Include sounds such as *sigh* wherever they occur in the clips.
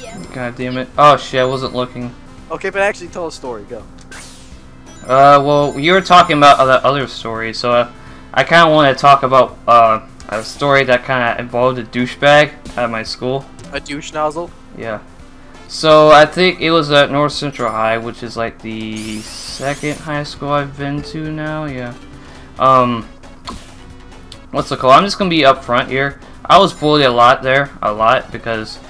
Yeah. God damn it. Oh shit, I wasn't looking. Okay, but actually tell a story. Go. Uh, well, you were talking about that other story, so uh, I kind of want to talk about uh, a story that kind of involved a douchebag at my school. A douche nozzle. Yeah. So I think it was at North Central High, which is like the second high school I've been to now. Yeah. Um. What's the call? I'm just gonna be upfront here. I was bullied a lot there, a lot, because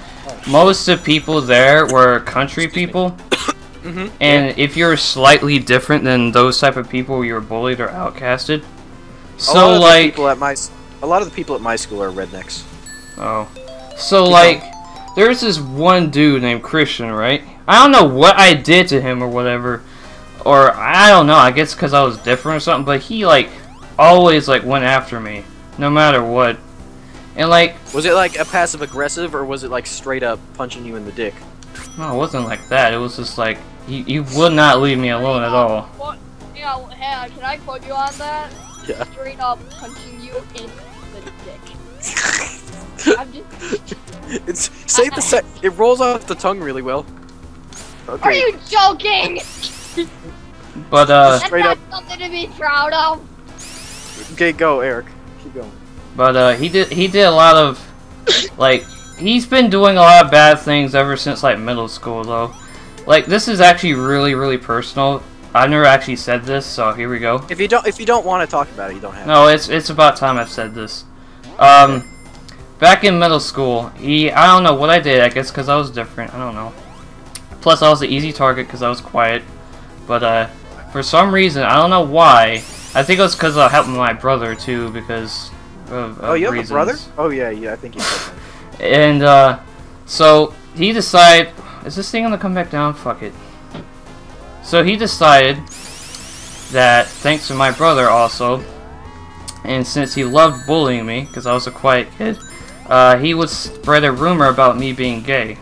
most of the people there were country people. *coughs* Mm-hmm. And if you're slightly different than those type of people, you're bullied or outcasted. So like, people at my a lot of the people at my school are rednecks. oh, so like, there's this one dude named Christian, right? I don't know what I did to him or whatever, or I don't know. I guess because I was different or something. But he like always like went after me, no matter what. And like, Was it like a passive aggressive or was it like straight up punching you in the dick? no, it wasn't like that. It was just like you, he would not leave me alone at all. What? Yeah, hey, can I quote you on that? Yeah. Straight up punching you in the dick. *laughs* I'm just. it's say the se- it rolls off the tongue really well. Are you joking? But uh. That's Straight not up. something to be proud of. Okay, go, Eric. Keep going. But uh, he did he did a lot of like he's been doing a lot of bad things ever since like middle school though. Like this is actually really really personal. I've never actually said this, so here we go. If you don't if you don't want to talk about it, you don't have. To. No, it's it's about time I've said this. Um, back in middle school, he I don't know what I did. I guess because I was different. I don't know. Plus, I was the easy target because I was quiet. But uh, for some reason, I don't know why. I think it was because I helped my brother too because of, of Oh, you have a brother? Oh yeah, yeah. I think you said that. And uh, so he decided, is this thing gonna come back down? Fuck it. So he decided that thanks to my brother also, and since he loved bullying me because I was a quiet kid, uh, he would spread a rumor about me being gay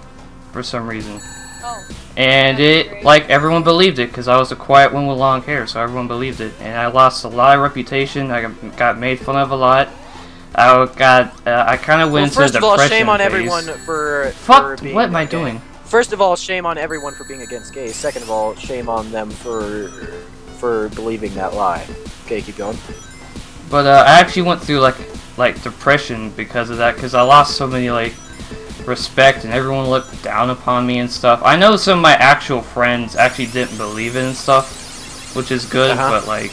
for some reason. Oh. And it, like, everyone believed it because I was a quiet one with long hair, so everyone believed it. And I lost a lot of reputation. I got- got made fun of a lot. I got, uh, I kind of went Well, first of all, shame on phase. everyone for Fuck! for being What am I gay. doing? First of all, shame on everyone for being against gays. Second of all, shame on them for for believing that lie. Okay, keep going. But uh, I actually went through like like depression because of that because I lost so many like respect and everyone looked down upon me and stuff. I know some of my actual friends actually didn't believe it and stuff, which is good. Uh-huh. But like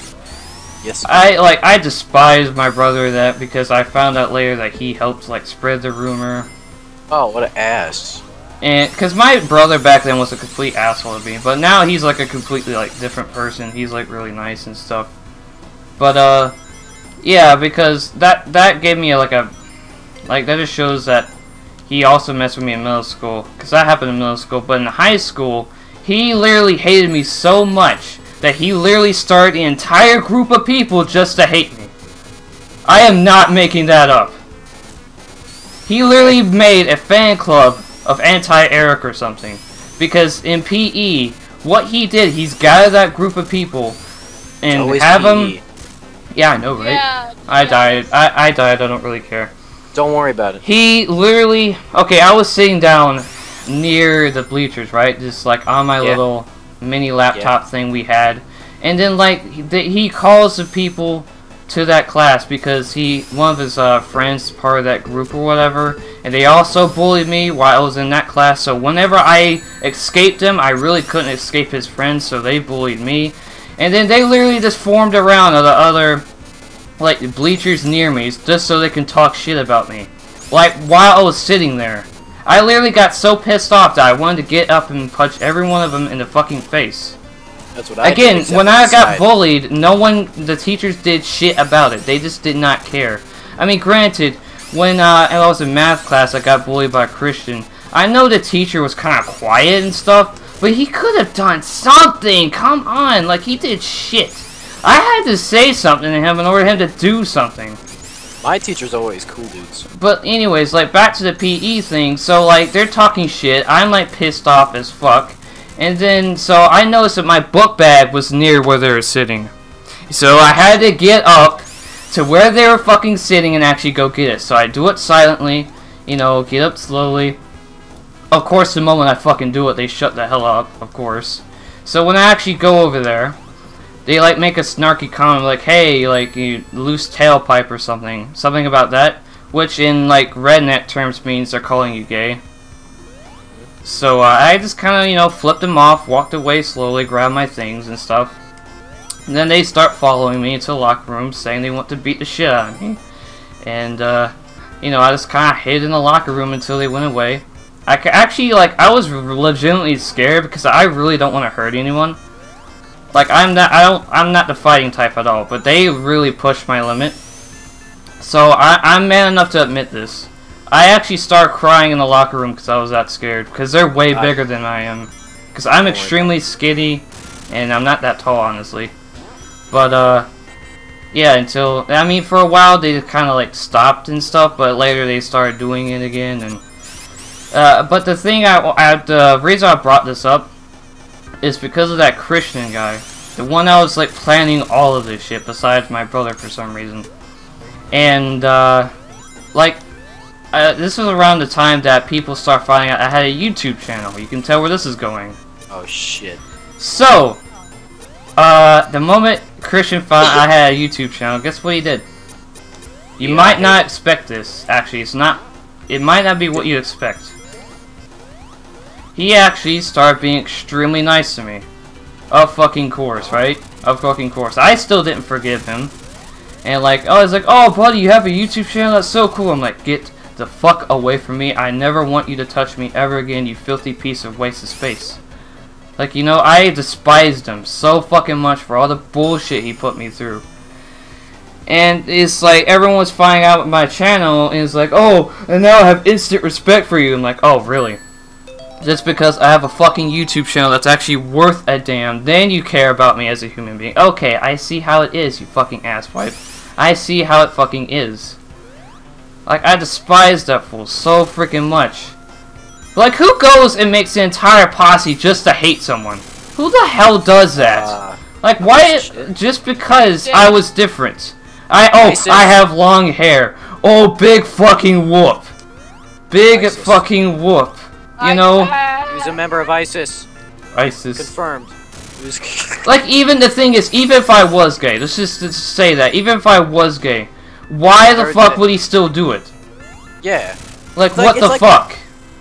Yes. I like I despise my brother that because I found out later that he helped like spread the rumor. oh, what an ass. And because my brother back then was a complete asshole to me, but now he's like a completely like different person. He's like really nice and stuff. But uh, yeah, because that that gave me like a like that just shows that he also messed with me in middle school. Because that happened in middle school, but in high school, he literally hated me so much that he literally started the entire group of people just to hate me. I am not making that up. He literally made a fan club of anti-Eric or something. Because in PE, what he did, he's gathered that group of people and Always have PE. them. Yeah, I know, right? Yeah. I yeah. died. I, I died. I don't really care. Don't worry about it. He literally. Okay, I was sitting down near the bleachers, right? Just like on my Yeah. little mini laptop thing we had, and then like he, he calls the people to that class because he one of his uh, friends part of that group or whatever, and they also bullied me while I was in that class. So whenever I escaped him, I really couldn't escape his friends, so they bullied me, and then they literally just formed around the other like bleachers near me just so they can talk shit about me. Like while I was sitting there. I literally got so pissed off that I wanted to get up and punch every one of them in the fucking face. That's what I Again, except when I got side. bullied, no one, the teachers did shit about it. They just did not care. I mean, granted, when uh, I was in math class, I got bullied by a Christian. I know the teacher was kind of quiet and stuff, but he could have done something. Come on, like he did shit. I had to say something to him in order for him to do something. My teacher's always cool dudes. But anyways, like back to the PE thing. So like they're talking shit. I'm like pissed off as fuck. And then so I noticed that my book bag was near where they were sitting. So I had to get up to where they were fucking sitting and actually go get it. So I do it silently, you know, get up slowly. of course, the moment I fucking do it, they shut the hell up, of course. So when I actually go over there, they like make a snarky comment like, hey, like, you loose tailpipe or something. Something about that. Which in like redneck terms means they're calling you gay. So uh, I just kind of, you know, flipped them off, walked away slowly, grabbed my things and stuff. And then they start following me into the locker room, saying they want to beat the shit out of me. And, uh, you know, I just kind of hid in the locker room until they went away. I actually, like, I was legitimately scared because I really don't want to hurt anyone. Like, I'm not, I don't, I'm not the fighting type at all, but they really pushed my limit. So, I, I'm man enough to admit this. I actually start crying in the locker room because I was that scared, because they're way bigger than I am. Because I'm extremely skinny, and I'm not that tall, honestly. But, uh, yeah, until, I mean, for a while they kind of, like, stopped and stuff, but later they started doing it again, and, uh, but the thing I, I, the reason I brought this up is because of that Christian guy. The one that was, like, planning all of this shit, besides my brother for some reason. And, uh, like, uh, this was around the time that people start finding out I had a YouTube channel. You can tell where this is going. Oh shit. So, uh, the moment Christian found I had a YouTube channel, guess what he did? You Yeah, might not expect this. Actually, it's not. It might not be what you expect. He actually started being extremely nice to me. Of fucking course, right? Of fucking course. I still didn't forgive him. And like, oh, it's like, oh, buddy, you have a YouTube channel? That's so cool. I'm like, get the fuck away from me. I never want you to touch me ever again, you filthy piece of waste of space. Like, you know, I despised him so fucking much for all the bullshit he put me through. And it's like everyone was finding out my channel, and it's like, oh, and now I have instant respect for you. I'm like, oh, really? Just because I have a fucking YouTube channel that's actually worth a damn, then you care about me as a human being. Okay, I see how it is, you fucking asswipe. I see how it fucking is. Like, I despise that fool so freaking much. Like, who goes and makes an entire posse just to hate someone? Who the hell does that? Uh, Like why? Just because I was different. I oh I have long hair. Oh big fucking whoop. Big fucking whoop. You know, he was a member of ISIS. ISIS. Confirmed. He *laughs* Like even the thing is, even if I was gay, let's just, let's say that. Even if I was gay, why the fuck that. would he still do it? yeah. Like, Like, what it's the like- fuck?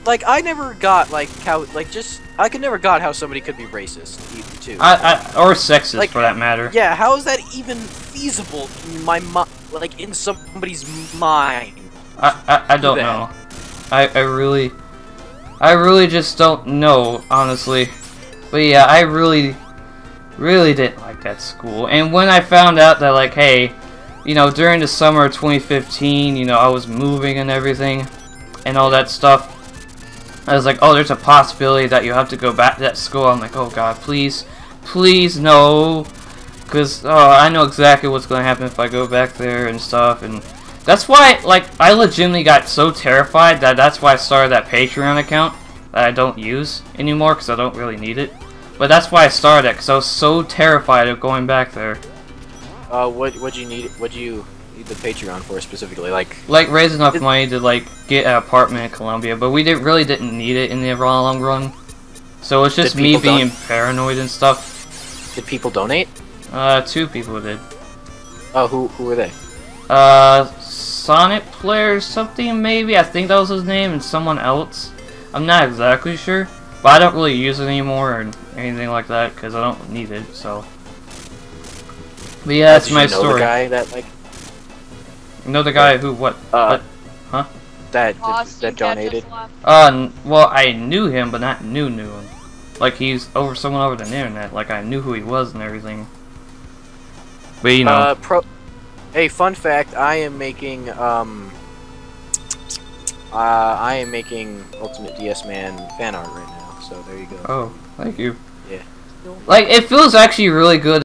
Like I never got like how like just I could never got how somebody could be racist e- too. I, I or sexist Like, for that matter. yeah, how is that even feasible in my mi- like in somebody's mind? I, I, I don't that. know. I, I really, I really just don't know, honestly. But yeah, I really, really didn't like that school. And when I found out that, like, hey, you know, during the summer of 2015, you know, I was moving and everything, and all that stuff, I was like, oh, there's a possibility that you have to go back to that school. I'm like, oh god, please, please, no. Because, oh, I know exactly what's going to happen if I go back there and stuff, and that's why, like, I legitimately got so terrified that that's why I started that Patreon account that I don't use anymore because I don't really need it. But that's why I started it because I was so terrified of going back there. Uh, what what you need? What do you need the Patreon for specifically? Like, Like, raise enough money to, like, get an apartment in Columbia, but we didn't really didn't need it in the long run. So it's just me being paranoid and stuff. did people donate? Uh, two people did. Oh, who who were they? Uh, Sonic Player something maybe. I think that was his name, and someone else. I'm not exactly sure, but I don't really use it anymore or anything like that because I don't need it. So, but yeah, that's my you know story. The guy that like You know the guy who what? uh What? that Austin that John Cat hated. Uh, well, I knew him, but not knew knew him. Like he's over someone over the internet. Like I knew who he was and everything. But you know, Uh, pro. Hey, fun fact! I am making um. Uh, I am making Ultimate DS Man fan art right now. So there you go. oh, thank you. Yeah. Like it feels actually really good